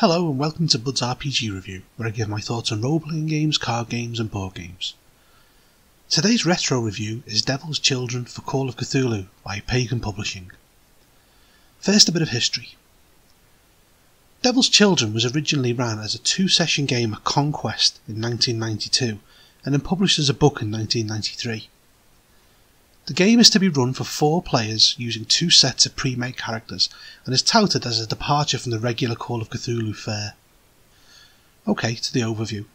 Hello and welcome to Bud's RPG Review, where I give my thoughts on role-playing games, card games and board games. Today's retro review is Devil's Children for Call of Cthulhu by Pagan Publishing. First a bit of history. Devil's Children was originally ran as a two-session game at Conquest in 1992 and then published as a book in 1993. The game is to be run for four players using two sets of pre-made characters and is touted as a departure from the regular Call of Cthulhu fare. Okay, to the overview.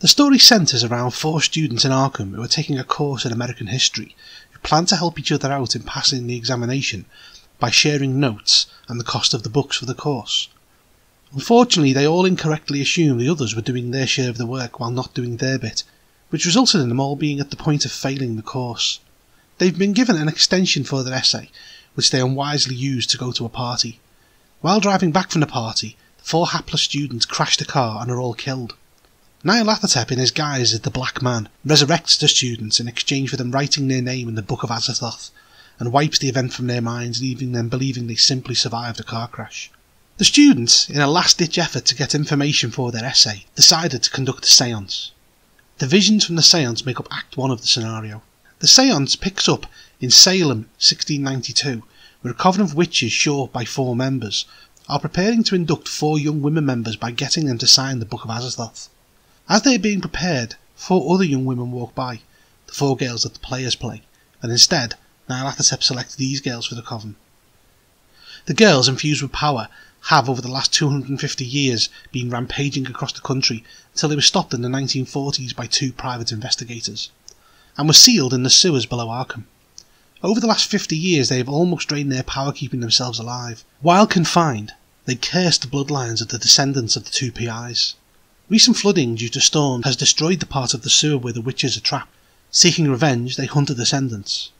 The story centres around four students in Arkham who are taking a course in American history who plan to help each other out in passing the examination by sharing notes and the cost of the books for the course. Unfortunately, they all incorrectly assumed the others were doing their share of the work while not doing their bit, which resulted in them all being at the point of failing the course. They've been given an extension for their essay, which they unwisely used to go to a party. While driving back from the party, the four hapless students crash the car and are all killed. Niall Nyarlathotep, in his guise as the Black Man, resurrects the students in exchange for them writing their name in the Book of Azathoth, and wipes the event from their minds, leaving them believing they simply survived a car crash. The students, in a last-ditch effort to get information for their essay, decided to conduct a seance. The visions from the seance make up Act 1 of the scenario. The seance picks up in Salem 1692, where a coven of witches, short by four members, are preparing to induct four young women members by getting them to sign the Book of Azathoth. As they are being prepared, four other young women walk by, the four girls that the players play, and instead Nyarlathotep selects these girls for the coven. The girls, infused with power, have over the last 250 years been rampaging across the country until they were stopped in the 1940s by two private investigators and were sealed in the sewers below Arkham. Over the last 50 years, they have almost drained their power keeping themselves alive. While confined, they cursed the bloodlines of the descendants of the two PIs. Recent flooding due to storms has destroyed the part of the sewer where the witches are trapped. Seeking revenge, they hunt the descendants.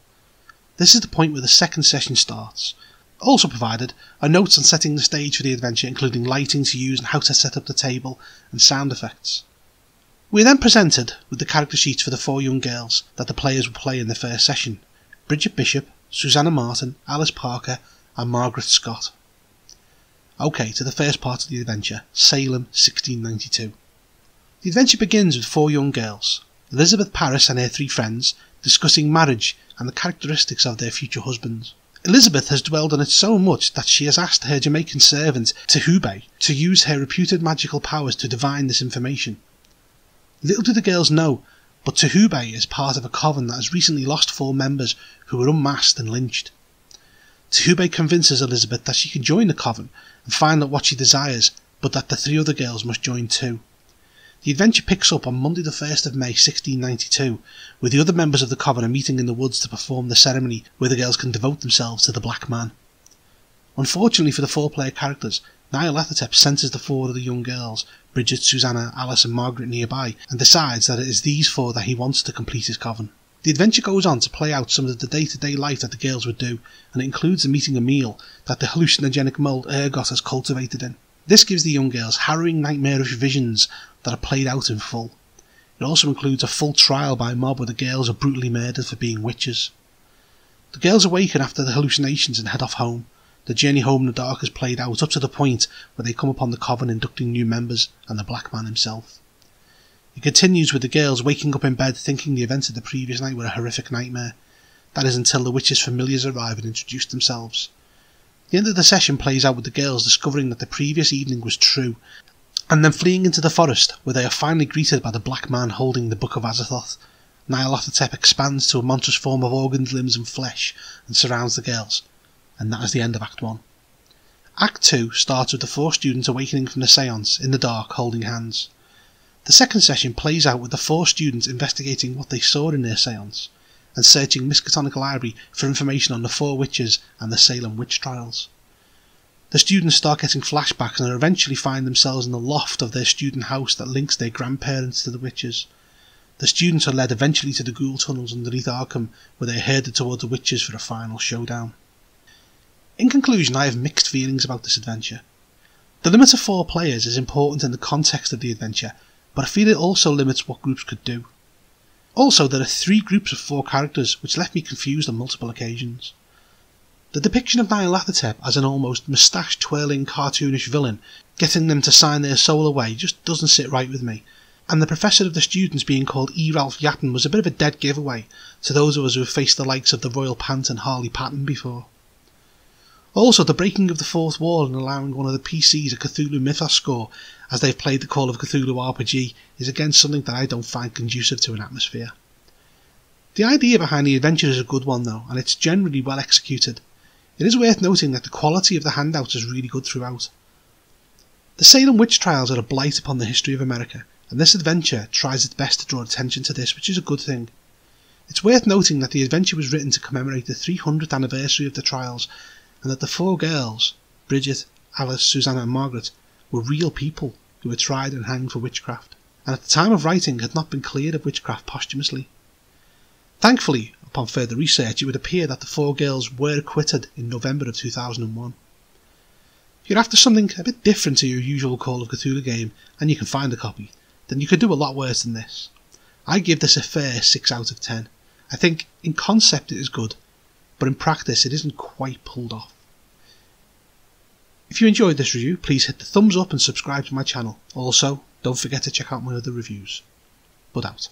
This is the point where the second session starts. Also provided are notes on setting the stage for the adventure, including lighting to use and how to set up the table and sound effects. We are then presented with the character sheets for the four young girls that the players will play in the first session Bridget Bishop, Susanna Martin, Alice Parker, and Margaret Scott. OK, to the first part of the adventure Salem 1692. The adventure begins with four young girls Elizabeth Parris and her three friends discussing marriage and the characteristics of their future husbands. Elizabeth has dwelled on it so much that she has asked her Jamaican servant Tehube to use her reputed magical powers to divine this information. Little do the girls know, but Tehube is part of a coven that has recently lost four members who were unmasked and lynched. Tehube convinces Elizabeth that she can join the coven and find out what she desires, but that the three other girls must join too. The adventure picks up on Monday the 1st of May 1692, where the other members of the coven meeting in the woods to perform the ceremony where the girls can devote themselves to the Black Man. Unfortunately for the four player characters, Nyarlathotep senses the four of the young girls, Bridget, Susanna, Alice, and Margaret nearby, and decides that it is these four that he wants to complete his coven. The adventure goes on to play out some of the day to day life that the girls would do, and it includes meeting a meal that the hallucinogenic mold Ergot has cultivated in. This gives the young girls harrowing nightmarish visions that are played out in full. It also includes a full trial by mob where the girls are brutally murdered for being witches. The girls awaken after the hallucinations and head off home. The journey home in the dark is played out up to the point where they come upon the coven inducting new members and the Black Man himself. It continues with the girls waking up in bed thinking the events of the previous night were a horrific nightmare. That is until the witches' familiars arrive and introduce themselves. The end of the session plays out with the girls discovering that the previous evening was true, and then fleeing into the forest where they are finally greeted by the Black Man holding the Book of Azathoth. Nyarlathotep expands to a monstrous form of organs, limbs, and flesh and surrounds the girls and that is the end of Act 1. Act 2 starts with the four students awakening from the seance in the dark holding hands. The second session plays out with the four students investigating what they saw in their seance and searching Miskatonic Library for information on the four witches and the Salem witch trials. The students start getting flashbacks and eventually find themselves in the loft of their student house that links their grandparents to the witches. The students are led eventually to the ghoul tunnels underneath Arkham where they are headed towards the witches for a final showdown. In conclusion, I have mixed feelings about this adventure. The limit of four players is important in the context of the adventure, but I feel it also limits what groups could do. Also, there are three groups of four characters, which left me confused on multiple occasions. The depiction of Nyarlathotep as an almost moustache twirling cartoonish villain Getting them to sign their soul away just doesn't sit right with me, and the professor of the students being called E. Ralph Yatton was a bit of a dead giveaway to those of us who have faced the likes of the Royal Pant and Harley Patton before. Also, the breaking of the fourth wall and allowing one of the PCs a Cthulhu Mythos score as they've played the Call of Cthulhu RPG is again something that I don't find conducive to an atmosphere. The idea behind the adventure is a good one though, and it's generally well executed. It is worth noting that the quality of the handouts is really good throughout. The Salem witch trials are a blight upon the history of America, and this adventure tries its best to draw attention to this, which is a good thing. It's worth noting that the adventure was written to commemorate the 300th anniversary of the trials and that the four girls, Bridget, Alice, Susanna, and Margaret, were real people who were tried and hanged for witchcraft, and at the time of writing had not been cleared of witchcraft posthumously. Thankfully, upon further research, it would appear that the four girls were acquitted in November of 2001. If you're after something a bit different to your usual Call of Cthulhu game and you can find a copy, then you could do a lot worse than this. I give this a fair 6 out of 10. I think in concept it is good, but in practice it isn't quite pulled off. If you enjoyed this review, please hit the thumbs up and subscribe to my channel. Also, don't forget to check out my other reviews. Bud out.